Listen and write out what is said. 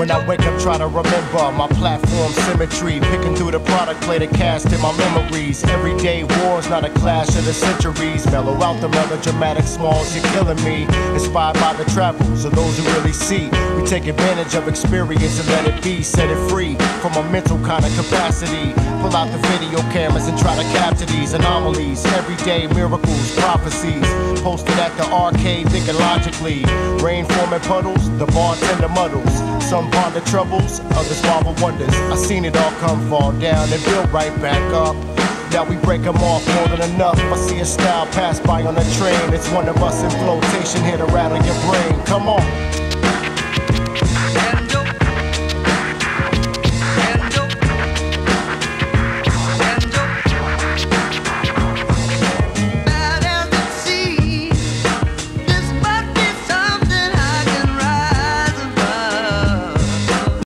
up, try to remember my platform symmetry. Picking through the product, play the cast in my memories. Everyday war's not a clash of the centuries. Mellow out the melodramatic smalls, you're killing me. Inspired by the travels of those who really see. We take advantage of experience and let it be. Set it free from a mental kind of capacity. Pull out the video cameras and try to capture these anomalies. Everyday miracles, prophecies. Posted at the arcade, thinking logically. Rain forming puddles, the bartender muddles. Some ponder troubles, others marvel wonders. I seen it all come fall down and build right back up. Now we break them off more than enough. I see a style pass by on a train. It's one of us in flotation here to rattle your brain. Come on.